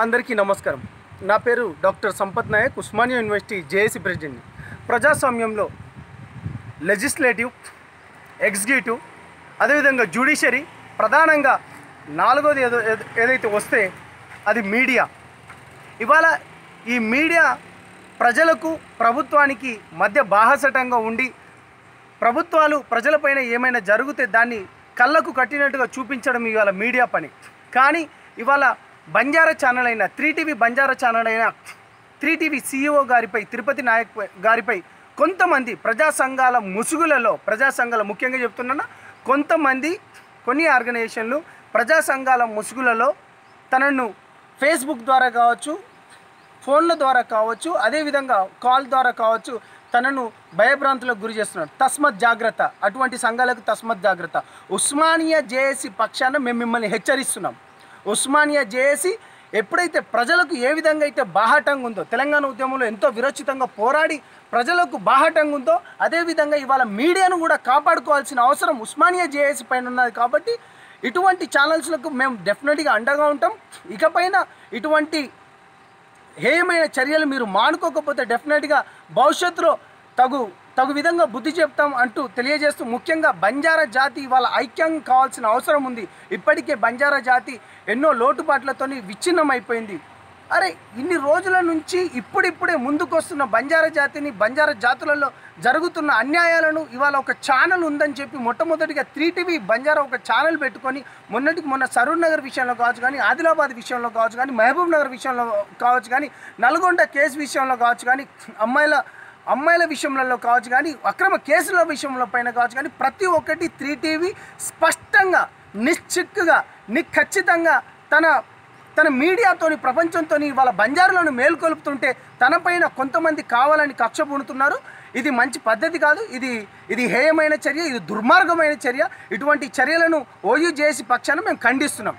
అందరికీ నమస్కారం. నా పేరు doctor Sampath Nayak Osmania university J A C president ప్రజాస్వామ్యంలో లెజిస్లేటివ్ ఎగ్జిక్యూటివ్ అదేవిధంగా జ్యుడిషియరీ ప్రధానంగా నాలుగోది ఏదో ఏదో- ఏదైతే వస్తే అది మీడియా. ఇవాళ ఈ మీడియా ప్రజలకు ప్రభుత్వానికి మధ్య బాహసటంగా ఉండి ప్రభుత్వాలు ప్రజలపైన ఏమైనా జరిగితే దాన్ని కళ్ళకు కట్టినట్టుగా చూపించడం ఇవాళ మీడియా పని. కానీ ఇవాళ బంజారా ఛానల్ అయిన త్రీ టీవీ బంజారా ఛానల్ అయిన three TV C E O గారిపై తిరుపతి నాయక్ గారిపై కొంతమంది ప్రజా సంఘాల ముసుగులలో ప్రజా సంఘాల ముఖ్యంగా చెప్తున్నా కొంతమంది కొన్ని ఆర్గనైజేషన్లు ప్రజా సంఘాల ముసుగులలో తనను ఫేస్బుక్ ద్వారా కావచ్చు ఫోన్ల ద్వారా కావచ్చు అదేవిధంగా కాల్ ద్వారా కావచ్చు తనను భయభ్రాంతులకు గురి చేస్తున్నాడు తస్మత్ జాగ్రత్త. అటువంటి సంఘాలకు తస్మత్ జాగ్రత్త. ఉస్మానియా జేఏసీ పక్షాన మేము మిమ్మల్ని హెచ్చరిస్తున్నాం. ఉస్మానియా జేఏసీ ఎప్పుడైతే ప్రజలకు ఏ విధంగా అయితే బాహాటంగా ఉందో తెలంగాణ ఉద్యమంలో ఎంతో విరచితంగా పోరాడి ప్రజలకు బాహాటంగా ఉందో అదేవిధంగా ఇవాళ మీడియాను కూడా కాపాడుకోవాల్సిన అవసరం ఉస్మానియా జేఏసీ పైన ఉన్నది కాబట్టి ఇటువంటి ఛానల్స్లకు మేము డెఫినెట్గా అండగా ఉంటాం. ఇకపైన ఇటువంటి హేయమైన చర్యలు మీరు మానుకోకపోతే డెఫినెట్గా భవిష్యత్తులో తగు తగు విధంగా బుద్ధి చెప్తాం అంటూ తెలియజేస్తూ ముఖ్యంగా బంజారా జాతి వాళ్ళ ఐక్యం కావాల్సిన అవసరం ఉంది. ఇప్పటికే బంజారా జాతి ఎన్నో లోటుపాట్లతోని విచ్ఛిన్నమైపోయింది. అరే ఇన్ని రోజుల నుంచి ఇప్పుడిప్పుడే ముందుకొస్తున్న బంజారా జాతిని బంజారా జాతులలో జరుగుతున్న అన్యాయాలను ఇవాళ ఒక ఛానల్ ఉందని చెప్పి మొట్టమొదటిగా త్రీ టీవీ బంజారా ఒక ఛానల్ పెట్టుకొని మొన్నటికి మొన్న సరూర్ నగర్ విషయంలో కావచ్చు కానీ ఆదిలాబాద్ విషయంలో కావచ్చు కానీ మహబూబ్ నగర్ విషయంలో కావచ్చు కానీ నల్గొండ కేసు విషయంలో కావచ్చు కానీ అమ్మాయిల అమ్మాయిల విషయంలో కావచ్చు కానీ అక్రమ కేసుల విషయంలో పైన కావచ్చు కానీ ప్రతి ఒక్కటి త్రీ టీవీ స్పష్టంగా నిశ్చిక్కుగా నిఖచ్చితంగా తన తన మీడియాతోని ప్రపంచంతోని వాళ్ళ బంజారులను మేల్కొలుపుతుంటే తనపైన కొంతమంది కావాలని కక్ష పూనుతున్నారు ఇది మంచి పద్ధతి కాదు. ఇది ఇది హేయమైన చర్య ఇది దుర్మార్గమైన చర్య. ఇటువంటి చర్యలను ఓయూ చేసి పక్షాన మేము ఖండిస్తున్నాం.